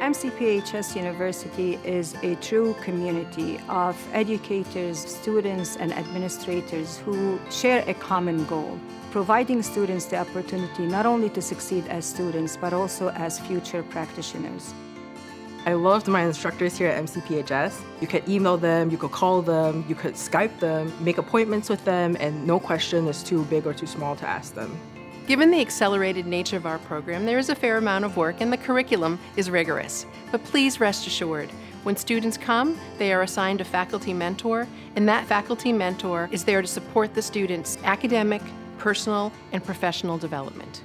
MCPHS University is a true community of educators, students, and administrators who share a common goal, providing students the opportunity not only to succeed as students, but also as future practitioners. I loved my instructors here at MCPHS. You could email them, you could call them, you could Skype them, make appointments with them, and no question is too big or too small to ask them. Given the accelerated nature of our program, there is a fair amount of work and the curriculum is rigorous. But please rest assured, when students come, they are assigned a faculty mentor, and that faculty mentor is there to support the students' academic, personal, and professional development.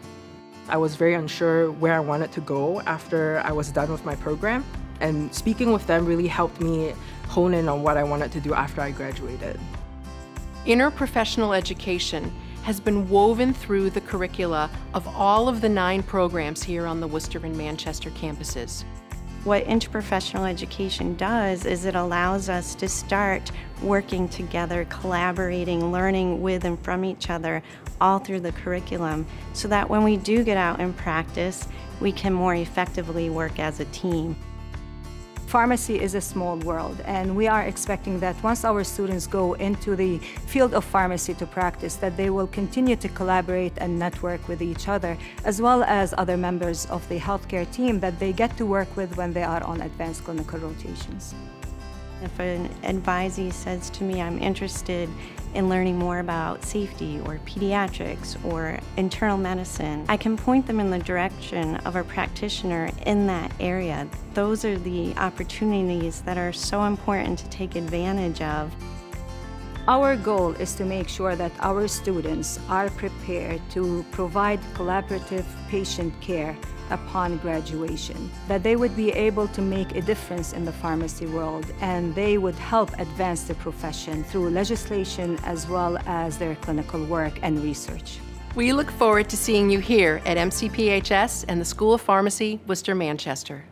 I was very unsure where I wanted to go after I was done with my program, and speaking with them really helped me hone in on what I wanted to do after I graduated. Interprofessional education has been woven through the curricula of all of the nine programs here on the Worcester and Manchester campuses. What interprofessional education does is it allows us to start working together, collaborating, learning with and from each other all through the curriculum so that when we do get out and practice, we can more effectively work as a team. Pharmacy is a small world, and we are expecting that once our students go into the field of pharmacy to practice, that they will continue to collaborate and network with each other, as well as other members of the healthcare team that they get to work with when they are on advanced clinical rotations. If an advisee says to me, I'm interested in learning more about safety or pediatrics or internal medicine, I can point them in the direction of a practitioner in that area. Those are the opportunities that are so important to take advantage of. Our goal is to make sure that our students are prepared to provide collaborative patient care upon graduation, that they would be able to make a difference in the pharmacy world and they would help advance the profession through legislation as well as their clinical work and research. We look forward to seeing you here at MCPHS and the School of Pharmacy, Worcester, Manchester.